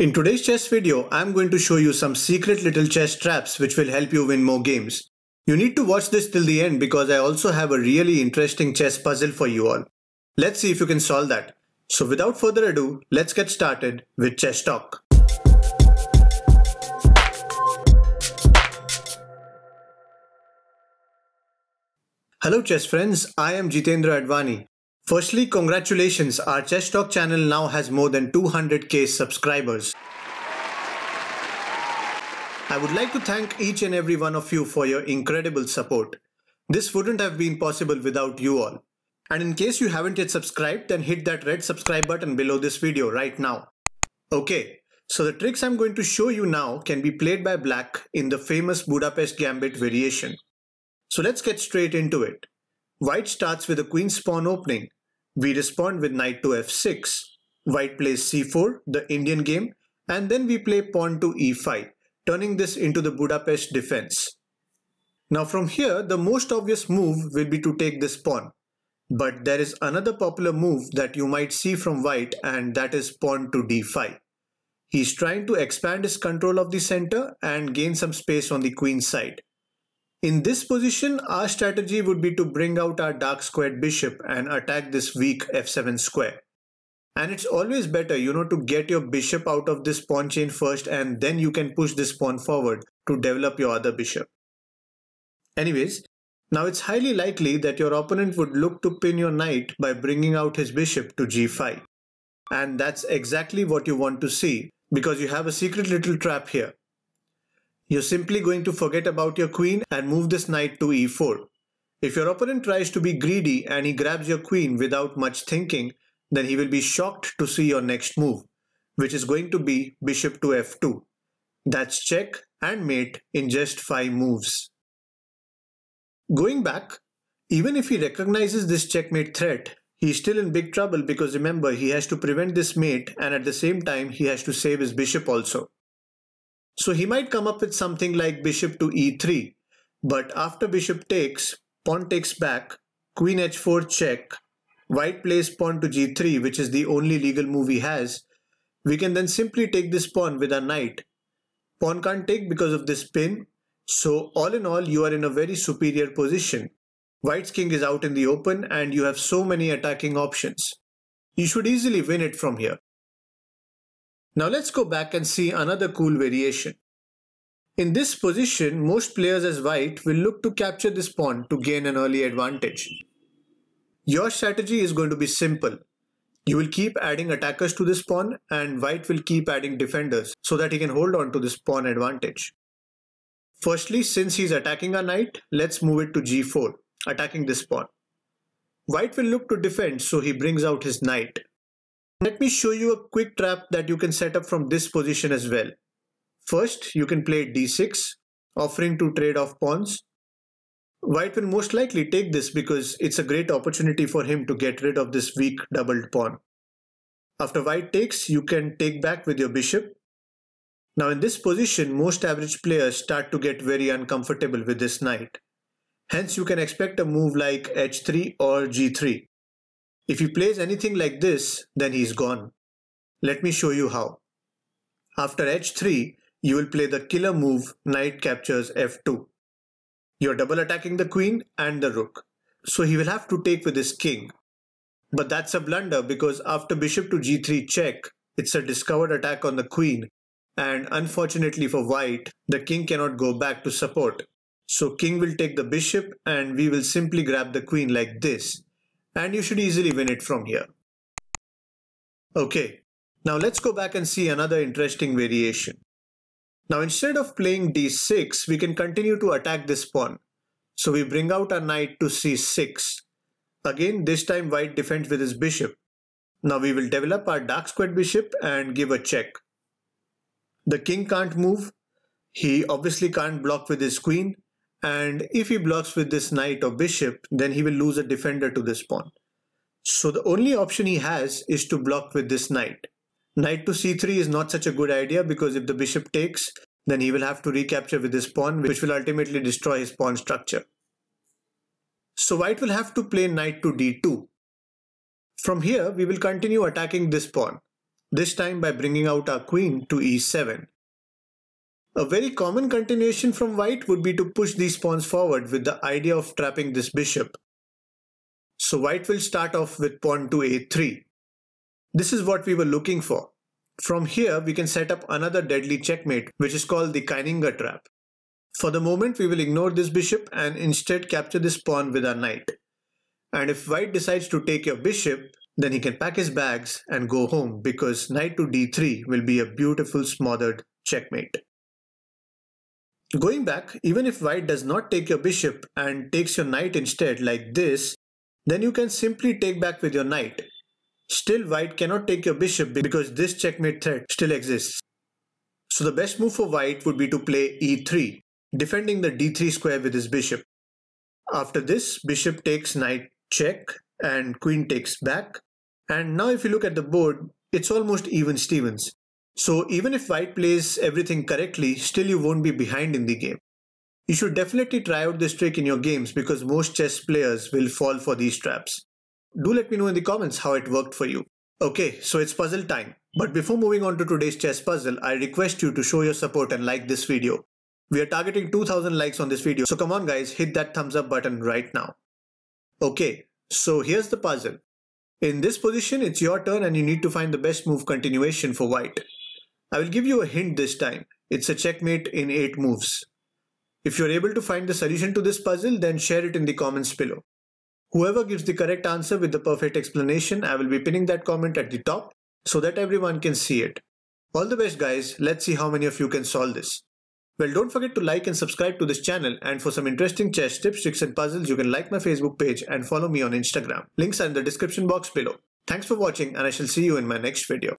In today's chess video, I'm going to show you some secret little chess traps which will help you win more games. You need to watch this till the end because I also have a really interesting chess puzzle for you all. Let's see if you can solve that. So without further ado, let's get started with Chess Talk. Hello chess friends, I am Jeetendra Advani. Firstly, congratulations, our Chess Talk channel now has more than 200k subscribers. I would like to thank each and every one of you for your incredible support. This wouldn't have been possible without you all. And in case you haven't yet subscribed, then hit that red subscribe button below this video right now. Okay, so the tricks I'm going to show you now can be played by black in the famous Budapest Gambit variation. So let's get straight into it. White starts with a queen's pawn opening we respond with knight to f6. White plays c4, the Indian game, and then we play pawn to e5, turning this into the Budapest defense. Now from here, the most obvious move will be to take this pawn. But there is another popular move that you might see from white and that is pawn to d5. He's trying to expand his control of the center and gain some space on the queen side. In this position, our strategy would be to bring out our dark squared bishop and attack this weak f7 square. And it's always better, you know, to get your bishop out of this pawn chain first and then you can push this pawn forward to develop your other bishop. Anyways, now it's highly likely that your opponent would look to pin your knight by bringing out his bishop to g5. And that's exactly what you want to see because you have a secret little trap here. You're simply going to forget about your queen and move this knight to e4. If your opponent tries to be greedy and he grabs your queen without much thinking, then he will be shocked to see your next move, which is going to be bishop to f2. That's check and mate in just 5 moves. Going back, even if he recognizes this checkmate threat, he's still in big trouble because remember he has to prevent this mate and at the same time he has to save his bishop also. So he might come up with something like bishop to e3, but after bishop takes, pawn takes back, queen h4 check, white plays pawn to g3 which is the only legal move he has, we can then simply take this pawn with our knight. Pawn can't take because of this pin, so all in all you are in a very superior position. White's king is out in the open and you have so many attacking options. You should easily win it from here. Now let's go back and see another cool variation. In this position, most players as white will look to capture this pawn to gain an early advantage. Your strategy is going to be simple. You will keep adding attackers to this pawn and white will keep adding defenders so that he can hold on to this pawn advantage. Firstly, since he's attacking a knight, let's move it to g4, attacking this pawn. White will look to defend so he brings out his knight. Let me show you a quick trap that you can set up from this position as well. First, you can play d6, offering to trade off pawns. White will most likely take this because it's a great opportunity for him to get rid of this weak doubled pawn. After white takes, you can take back with your bishop. Now in this position, most average players start to get very uncomfortable with this knight. Hence you can expect a move like h3 or g3. If he plays anything like this, then he's gone. Let me show you how. After h3, you will play the killer move knight captures f2. You're double attacking the queen and the rook. So he will have to take with his king. But that's a blunder because after bishop to g3 check, it's a discovered attack on the queen and unfortunately for white, the king cannot go back to support. So king will take the bishop and we will simply grab the queen like this and you should easily win it from here. Okay, now let's go back and see another interesting variation. Now instead of playing d6, we can continue to attack this pawn. So we bring out our knight to c6. Again, this time white defends with his bishop. Now we will develop our dark squared bishop and give a check. The king can't move. He obviously can't block with his queen and if he blocks with this knight or bishop, then he will lose a defender to this pawn. So the only option he has is to block with this knight. Knight to c3 is not such a good idea because if the bishop takes, then he will have to recapture with this pawn which will ultimately destroy his pawn structure. So white will have to play knight to d2. From here, we will continue attacking this pawn. this time by bringing out our queen to e7. A very common continuation from white would be to push these pawns forward with the idea of trapping this bishop. So white will start off with pawn to a3. This is what we were looking for. From here, we can set up another deadly checkmate, which is called the Kieninger trap. For the moment, we will ignore this bishop and instead capture this pawn with our knight. And if white decides to take your bishop, then he can pack his bags and go home because knight to d3 will be a beautiful smothered checkmate. Going back, even if white does not take your bishop and takes your knight instead like this, then you can simply take back with your knight. Still white cannot take your bishop because this checkmate threat still exists. So the best move for white would be to play e3, defending the d3 square with his bishop. After this, bishop takes knight check and queen takes back. And now if you look at the board, it's almost even Stevens. So even if white plays everything correctly, still you won't be behind in the game. You should definitely try out this trick in your games because most chess players will fall for these traps. Do let me know in the comments how it worked for you. Okay, so it's puzzle time. But before moving on to today's chess puzzle, I request you to show your support and like this video. We are targeting 2000 likes on this video, so come on guys, hit that thumbs up button right now. Okay, so here's the puzzle. In this position, it's your turn and you need to find the best move continuation for white. I will give you a hint this time. It's a checkmate in 8 moves. If you're able to find the solution to this puzzle, then share it in the comments below. Whoever gives the correct answer with the perfect explanation, I will be pinning that comment at the top so that everyone can see it. All the best guys, let's see how many of you can solve this. Well, don't forget to like and subscribe to this channel and for some interesting chess tips, tricks and puzzles, you can like my Facebook page and follow me on Instagram. Links are in the description box below. Thanks for watching and I shall see you in my next video.